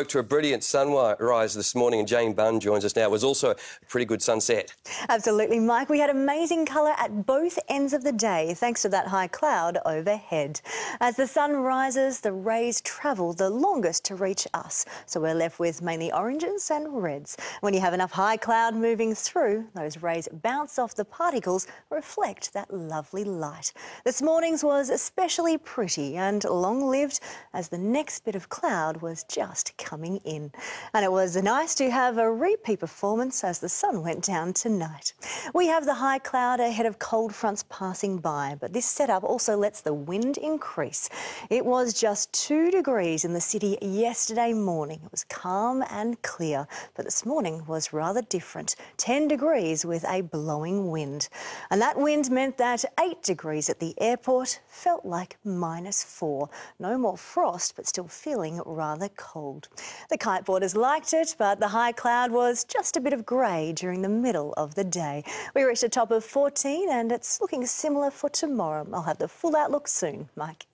Spoke to a brilliant sunrise this morning, and Jane Bunn joins us now. It was also a pretty good sunset. Absolutely, Mike. We had amazing colour at both ends of the day, thanks to that high cloud overhead. As the sun rises, the rays travel the longest to reach us, so we're left with mainly oranges and reds. When you have enough high cloud moving through, those rays bounce off the particles, reflect that lovely light. This morning's was especially pretty and long-lived as the next bit of cloud was just coming in. And it was nice to have a repeat performance as the sun went down tonight. We have the high cloud ahead of cold fronts passing by, but this setup also lets the wind increase. It was just two degrees in the city yesterday morning. It was calm and clear, but this morning was rather different. 10 degrees with a blowing wind. And that wind meant that 8 degrees at the airport felt like minus 4. No more frost, but still feeling rather cold. The kiteboarders liked it, but the high cloud was just a bit of grey during the middle of the day. We reached a top of 14 and it's looking similar for tomorrow. I'll have the full outlook soon. Mike.